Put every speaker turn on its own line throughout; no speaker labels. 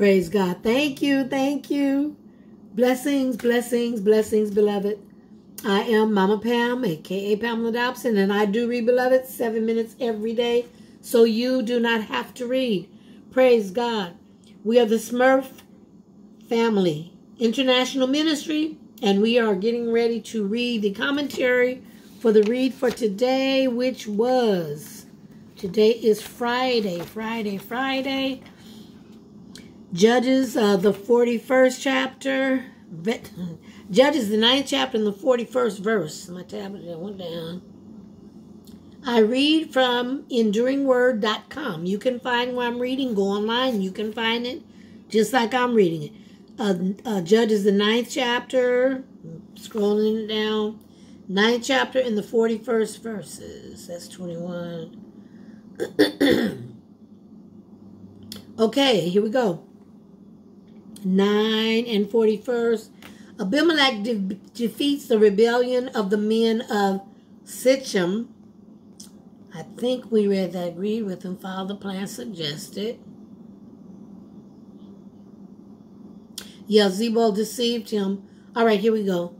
Praise God. Thank you. Thank you. Blessings, blessings, blessings, beloved. I am Mama Pam, aka Pamela Dobson, and I do read, beloved, seven minutes every day, so you do not have to read. Praise God. We are the Smurf family, international ministry, and we are getting ready to read the commentary for the read for today, which was today is Friday, Friday, Friday. Judges, uh, the 41st chapter. Judges, the 9th chapter and the 41st verse. My tablet went down. I read from enduringword.com. You can find what I'm reading. Go online. You can find it just like I'm reading it. Uh, uh, Judges, the 9th chapter. Scrolling it down. 9th chapter and the 41st verses. That's 21. okay, here we go. 9 and 41st. Abimelech de defeats the rebellion of the men of Sichem. I think we read that, agreed with him, follow the plan suggested. Yeah, Zebul deceived him. All right, here we go.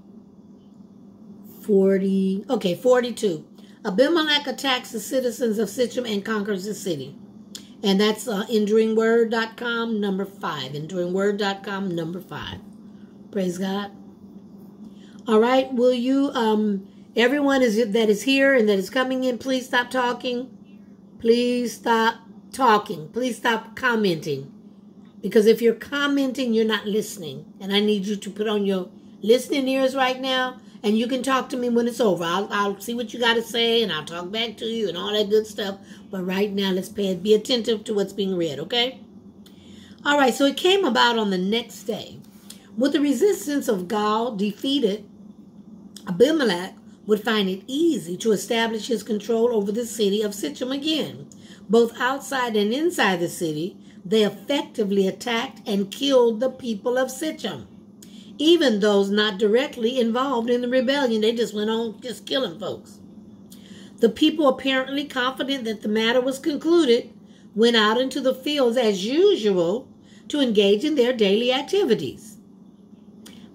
40, okay, 42. Abimelech attacks the citizens of Sichem and conquers the city. And that's uh, enduringword.com, number five. Enduringword.com, number five. Praise God. All right, will you, um, everyone is that is here and that is coming in, please stop talking. Please stop talking. Please stop commenting. Because if you're commenting, you're not listening. And I need you to put on your listening ears right now and you can talk to me when it's over. I'll, I'll see what you got to say, and I'll talk back to you and all that good stuff. But right now, let's pay be attentive to what's being read, okay? All right, so it came about on the next day. With the resistance of Gaal defeated, Abimelech would find it easy to establish his control over the city of Sichem again. Both outside and inside the city, they effectively attacked and killed the people of Sichem even those not directly involved in the rebellion. They just went on just killing folks. The people, apparently confident that the matter was concluded, went out into the fields as usual to engage in their daily activities.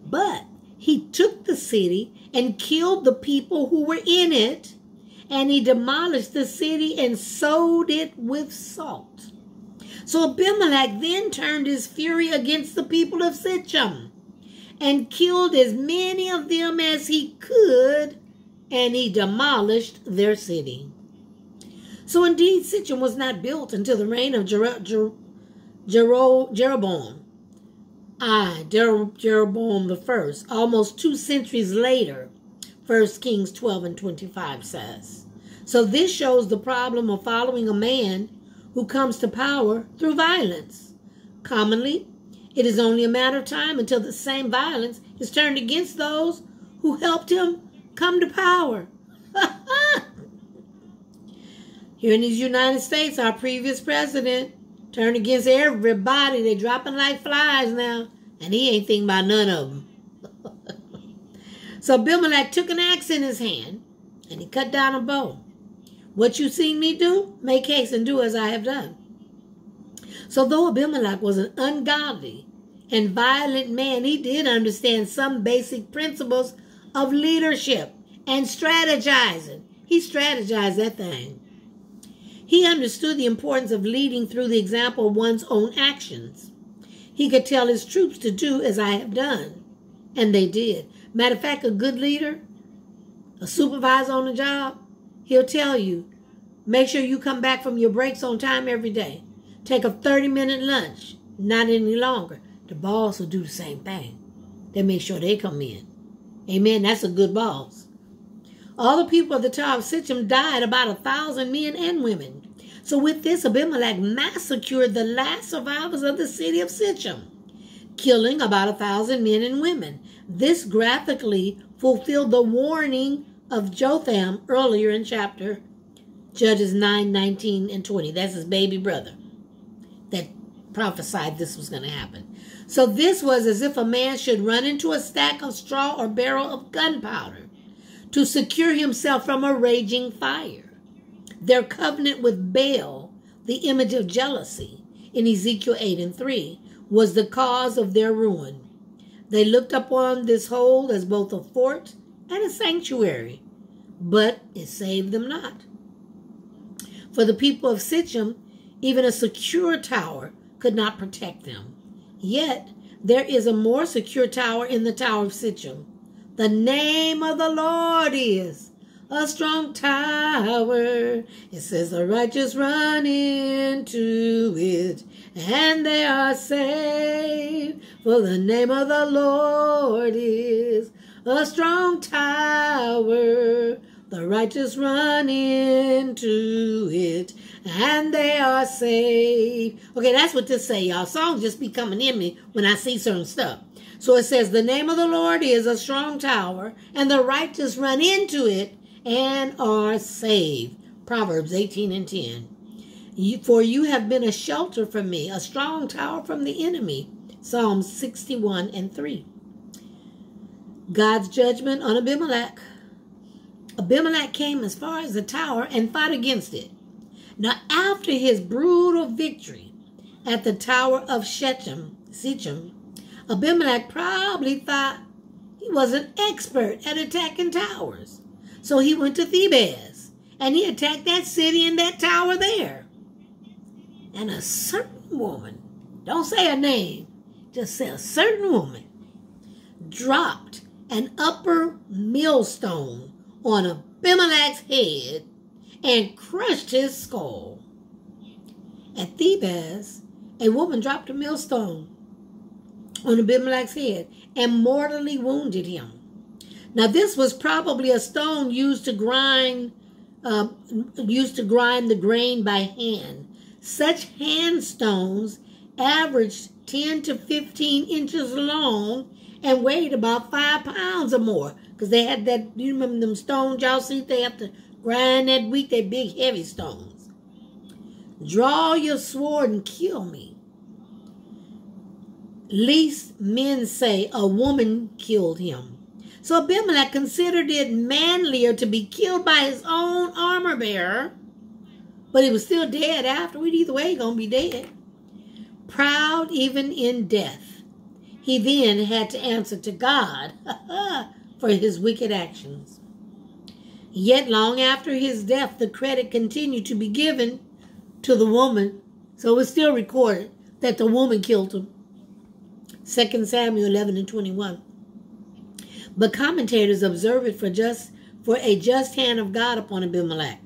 But he took the city and killed the people who were in it, and he demolished the city and sowed it with salt. So Abimelech then turned his fury against the people of Sichem and killed as many of them as he could, and he demolished their city. So indeed, Sichem was not built until the reign of Jer- Jer- Jer- Jeroboam. Ah, I, Jer- Jeroboam the first, almost two centuries later, 1 Kings 12 and 25 says. So this shows the problem of following a man who comes to power through violence. Commonly, it is only a matter of time until the same violence is turned against those who helped him come to power. Here in these United States, our previous president turned against everybody. They're dropping like flies now, and he ain't thinking about none of them. so Abimelech took an axe in his hand, and he cut down a bow. What you seen me do, make haste and do as I have done. So though Abimelech was an ungodly and violent man, he did understand some basic principles of leadership and strategizing. He strategized that thing. He understood the importance of leading through the example of one's own actions. He could tell his troops to do as I have done, and they did. Matter of fact, a good leader, a supervisor on the job, he'll tell you, make sure you come back from your breaks on time every day. Take a 30 minute lunch, not any longer. The boss will do the same thing. They make sure they come in. Amen. That's a good boss. All the people at the top of Sichem died, about a thousand men and women. So with this, Abimelech massacred the last survivors of the city of Sichem, killing about a thousand men and women. This graphically fulfilled the warning of Jotham earlier in chapter Judges 9, 19, and 20. That's his baby brother that prophesied this was going to happen. So this was as if a man should run into a stack of straw or barrel of gunpowder to secure himself from a raging fire. Their covenant with Baal, the image of jealousy, in Ezekiel 8 and 3, was the cause of their ruin. They looked upon this hole as both a fort and a sanctuary, but it saved them not. For the people of Sichem, even a secure tower could not protect them. Yet there is a more secure tower in the tower of Sichem. The name of the Lord is a strong tower. It says the righteous run into it and they are saved. For the name of the Lord is a strong tower. The righteous run into it and they are saved. Okay, that's what this say, y'all. Songs just be coming in me when I see certain stuff. So it says, the name of the Lord is a strong tower, and the righteous run into it and are saved. Proverbs 18 and 10. For you have been a shelter for me, a strong tower from the enemy. Psalms 61 and 3. God's judgment on Abimelech. Abimelech came as far as the tower and fought against it. Now, after his brutal victory at the tower of Shechem, Abimelech probably thought he was an expert at attacking towers. So he went to Thebez and he attacked that city and that tower there. And a certain woman, don't say a name, just say a certain woman, dropped an upper millstone on Abimelech's head and crushed his skull. At Thebez, a woman dropped a millstone on Abimelech's head and mortally wounded him. Now, this was probably a stone used to grind, uh, used to grind the grain by hand. Such hand stones averaged 10 to 15 inches long and weighed about five pounds or more. Because they had that, you remember them stones y'all see? They have to grind that weak, they big heavy stones. Draw your sword and kill me. Least men say a woman killed him. So Abimelech considered it manlier to be killed by his own armor bearer, but he was still dead afterward. Either way, he gonna be dead. Proud even in death, he then had to answer to God for his wicked actions. Yet long after his death, the credit continued to be given to the woman, so it was still recorded that the woman killed him. 2 Samuel 11 and 21. But commentators observe it for just for a just hand of God upon Abimelech,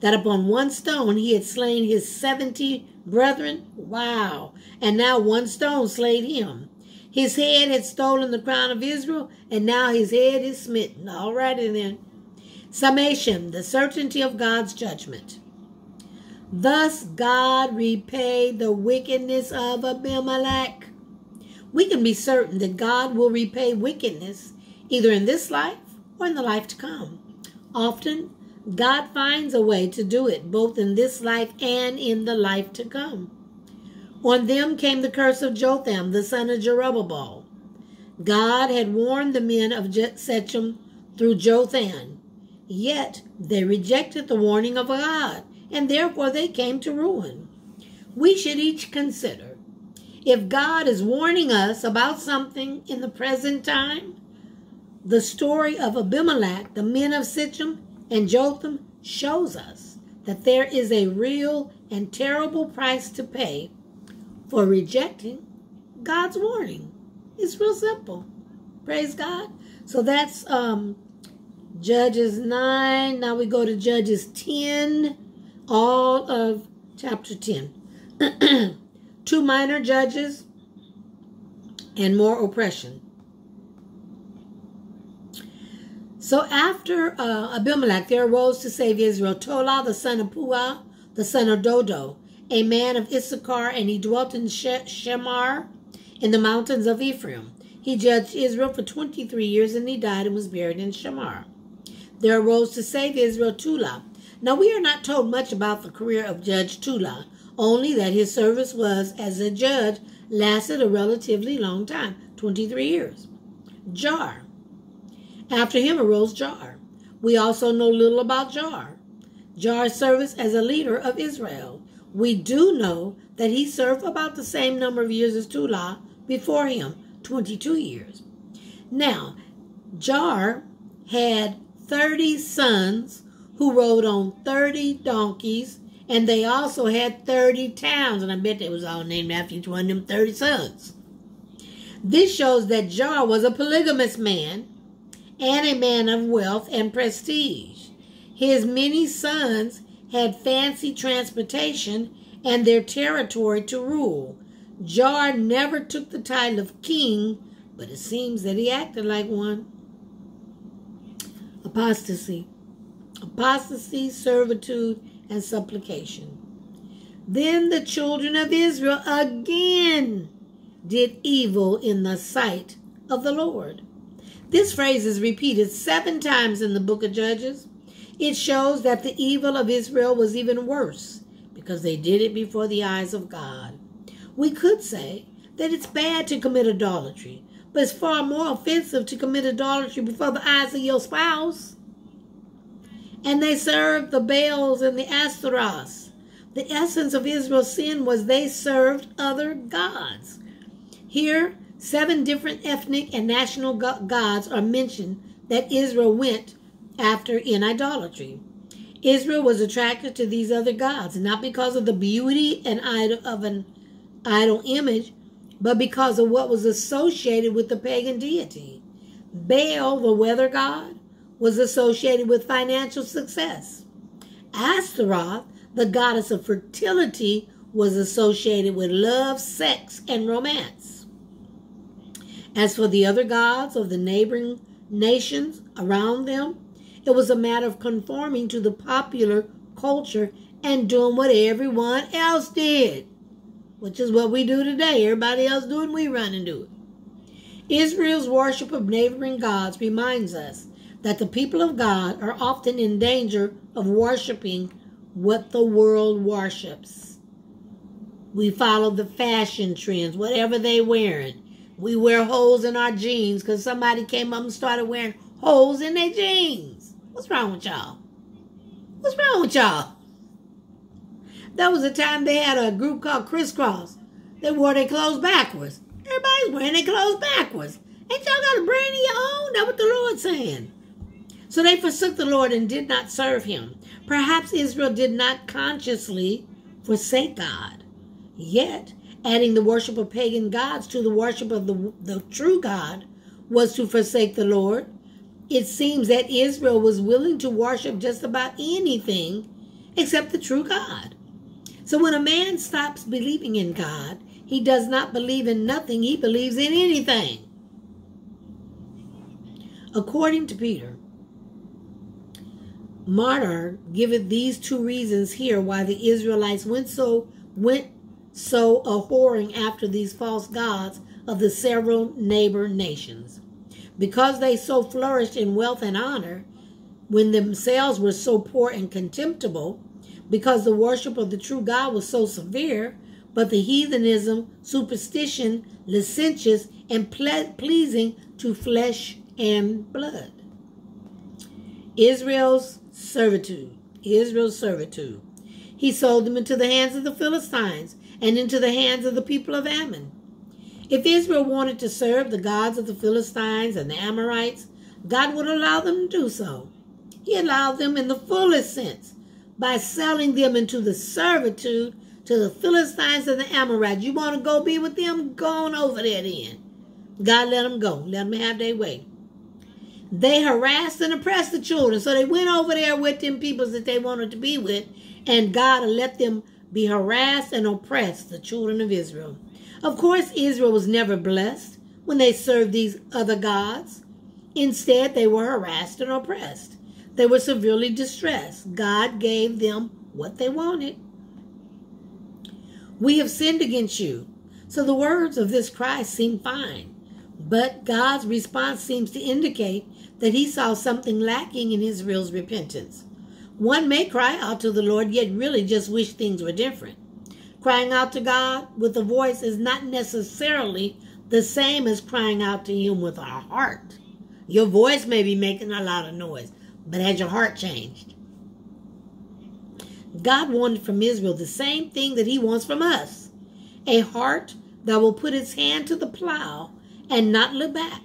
that upon one stone he had slain his seventy brethren. Wow. And now one stone slayed him. His head had stolen the crown of Israel, and now his head is smitten. All righty then. Summation, the certainty of God's judgment. Thus God repaid the wickedness of Abimelech. We can be certain that God will repay wickedness either in this life or in the life to come. Often, God finds a way to do it both in this life and in the life to come. On them came the curse of Jotham, the son of Jerubbaal. God had warned the men of Shechem through Jotham, yet they rejected the warning of God, and therefore they came to ruin. We should each consider if God is warning us about something in the present time, the story of Abimelech, the men of Sichem, and Jotham shows us that there is a real and terrible price to pay for rejecting God's warning. It's real simple. Praise God. So that's um, Judges 9. Now we go to Judges 10, all of chapter 10. Two minor judges and more oppression. So after uh, Abimelech, there arose to save Israel Tola, the son of Puah, the son of Dodo, a man of Issachar, and he dwelt in Shamir in the mountains of Ephraim. He judged Israel for 23 years, and he died and was buried in Shamir. There arose to save Israel Tula. Now, we are not told much about the career of Judge Tula, only that his service was as a judge lasted a relatively long time 23 years. Jar. After him arose Jar. We also know little about Jar. Jar's service as a leader of Israel. we do know that he served about the same number of years as Tola before him, 22 years. Now, Jar had 30 sons who rode on 30 donkeys, and they also had 30 towns, and I bet they was all named after each one of them 30 sons. This shows that Jar was a polygamous man and a man of wealth and prestige. His many sons had fancy transportation and their territory to rule. Jar never took the title of king, but it seems that he acted like one. Apostasy. Apostasy, servitude, and supplication. Then the children of Israel again did evil in the sight of the Lord. This phrase is repeated seven times in the book of Judges. It shows that the evil of Israel was even worse because they did it before the eyes of God. We could say that it's bad to commit adultery, but it's far more offensive to commit adultery before the eyes of your spouse. And they served the Baals and the Ashtaroths. The essence of Israel's sin was they served other gods. Here, seven different ethnic and national gods are mentioned that Israel went after in idolatry. Israel was attracted to these other gods, not because of the beauty and idol of an idol image, but because of what was associated with the pagan deity. Baal, the weather god, was associated with financial success. Astaroth, the goddess of fertility, was associated with love, sex, and romance. As for the other gods of the neighboring nations around them, it was a matter of conforming to the popular culture and doing what everyone else did, which is what we do today. Everybody else doing, we run and do it. Israel's worship of neighboring gods reminds us that the people of God are often in danger of worshiping what the world worships. We follow the fashion trends, whatever they wearing. We wear holes in our jeans because somebody came up and started wearing holes in their jeans. What's wrong with y'all? What's wrong with y'all? That was the time they had a group called Kris Kross. They wore their clothes backwards. Everybody's wearing their clothes backwards. Ain't y'all got a brain of your own? That's what the Lord's saying. So they forsook the Lord and did not serve him. Perhaps Israel did not consciously forsake God. Yet, adding the worship of pagan gods to the worship of the, the true God was to forsake the Lord it seems that Israel was willing to worship just about anything except the true God. So when a man stops believing in God, he does not believe in nothing, he believes in anything. According to Peter, Martyr giveth these two reasons here why the Israelites went so went so a whoring after these false gods of the several neighbor nations because they so flourished in wealth and honor, when themselves were so poor and contemptible, because the worship of the true God was so severe, but the heathenism, superstition, licentious, and ple- pleasing to flesh and blood. Israel's servitude. Israel's servitude. He sold them into the hands of the Philistines and into the hands of the people of Ammon. If Israel wanted to serve the gods of the Philistines and the Amorites, God would allow them to do so. He allowed them in the fullest sense by selling them into the servitude to the Philistines and the Amorites. You want to go be with them? Go on over there then. God let them go. Let them have their way. They harassed and oppressed the children. So they went over there with them peoples that they wanted to be with. And God let them be harassed and oppressed, the children of Israel. Of course, Israel was never blessed when they served these other gods. Instead, they were harassed and oppressed. They were severely distressed. God gave them what they wanted. We have sinned against you. So the words of this cry seem fine. But God's response seems to indicate that he saw something lacking in Israel's repentance. One may cry out to the Lord, yet really just wish things were different. Crying out to God with a voice is not necessarily the same as crying out to Him with our heart. Your voice may be making a lot of noise, but has your heart changed? God wanted from Israel the same thing that he wants from us a heart that will put its hand to the plow and not look back.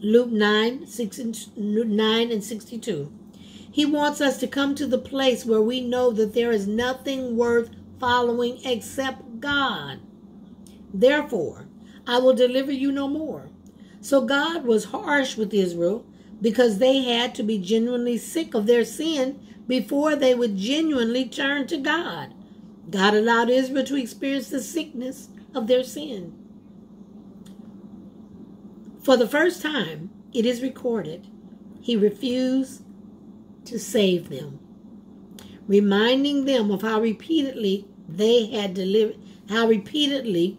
Luke 9, 6 and, 9 and 62. He wants us to come to the place where we know that there is nothing worth following except God. Therefore, I will deliver you no more. So God was harsh with Israel because they had to be genuinely sick of their sin before they would genuinely turn to God. God allowed Israel to experience the sickness of their sin. For the first time, it is recorded, he refused to save them, reminding them of how repeatedly they had delivered, how repeatedly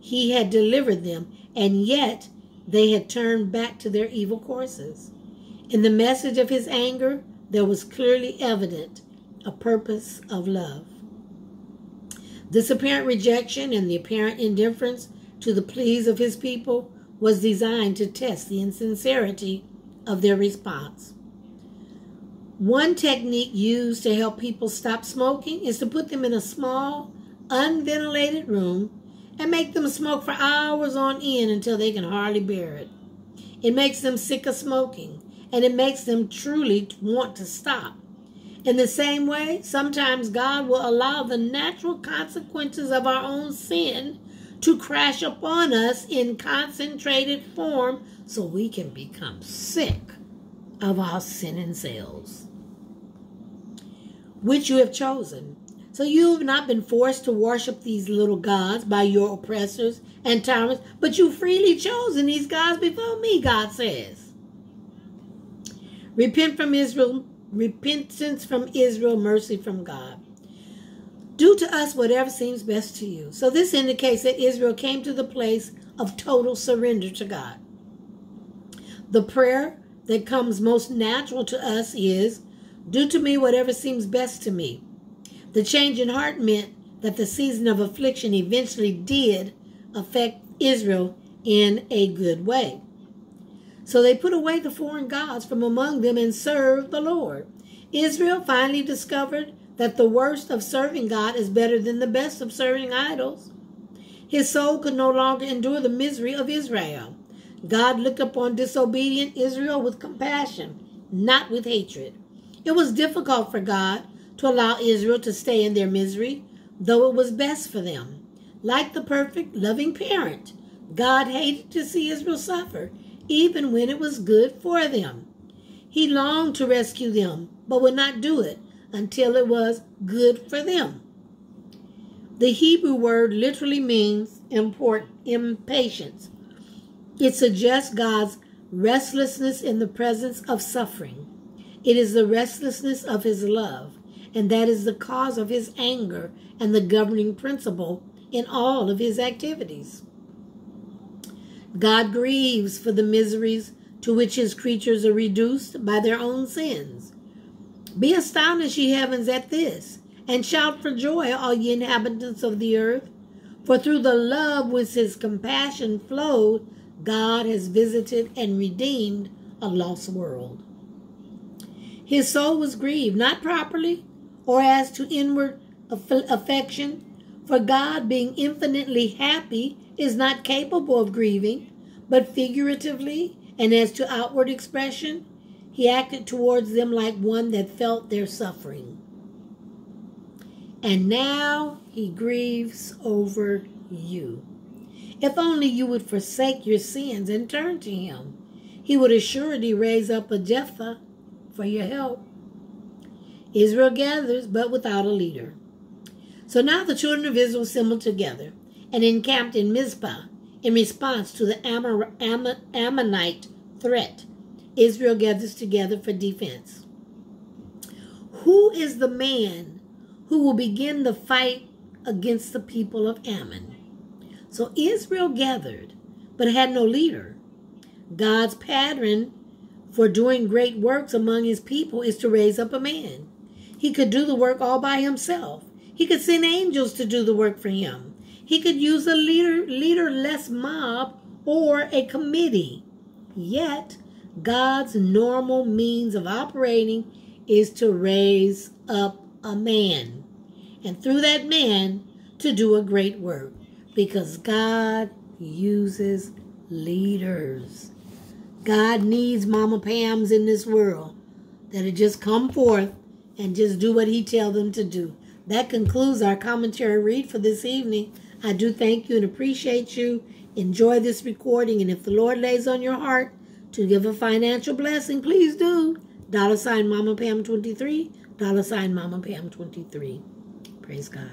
he had delivered them, and yet they had turned back to their evil courses. In the message of his anger, there was clearly evident a purpose of love. This apparent rejection and the apparent indifference to the pleas of his people was designed to test the insincerity of their response. One technique used to help people stop smoking is to put them in a small, unventilated room and make them smoke for hours on end until they can hardly bear it. It makes them sick of smoking and it makes them truly want to stop. In the same way, sometimes God will allow the natural consequences of our own sin to crash upon us in concentrated form so we can become sick of our sinning selves, which you have chosen. So you have not been forced to worship these little gods by your oppressors and tyrants, but you freely chosen these gods before me, God says. Repent from Israel, repentance from Israel, mercy from God. Do to us whatever seems best to you. So this indicates that Israel came to the place of total surrender to God. The prayer that comes most natural to us is, Do to me whatever seems best to me. The change in heart meant that the season of affliction eventually did affect Israel in a good way. So they put away the foreign gods from among them and served the Lord. Israel finally discovered that the worst of serving God is better than the best of serving idols. His soul could no longer endure the misery of Israel. God looked upon disobedient Israel with compassion, not with hatred. It was difficult for God to allow Israel to stay in their misery, though it was best for them. Like the perfect, loving parent, God hated to see Israel suffer, even when it was good for them. He longed to rescue them, but would not do it until it was good for them. The Hebrew word literally means import, impatience. It suggests God's restlessness in the presence of suffering. It is the restlessness of his love, and that is the cause of his anger and the governing principle in all of his activities. God grieves for the miseries to which his creatures are reduced by their own sins. Be astonished, ye heavens, at this, and shout for joy, all ye inhabitants of the earth. For through the love with his compassion flowed, God has visited and redeemed a lost world. His soul was grieved, not properly or as to inward affection, for God, being infinitely happy, is not capable of grieving, but figuratively and as to outward expression, he acted towards them like one that felt their suffering. And now he grieves over you. If only you would forsake your sins and turn to him, he would assuredly raise up a Jephthah for your help. Israel gathers, but without a leader. So now the children of Israel assembled together and encamped in Mizpah in response to the Ammonite threat. Israel gathers together for defense. Who is the man who will begin the fight against the people of Ammon? So Israel gathered, but had no leader. God's pattern for doing great works among his people is to raise up a man. He could do the work all by himself. He could send angels to do the work for him. He could use a leader leaderless mob or a committee. Yet God's normal means of operating is to raise up a man. And through that man, to do a great work. Because God uses leaders. God needs Mama Pams in this world that'll just come forth and just do what he tell them to do. That concludes our commentary read for this evening. I do thank you and appreciate you. Enjoy this recording, and if the Lord lays on your heart to give a financial blessing, please do. Dollar sign Mama Pam 23, dollar sign Mama Pam 23. Praise God.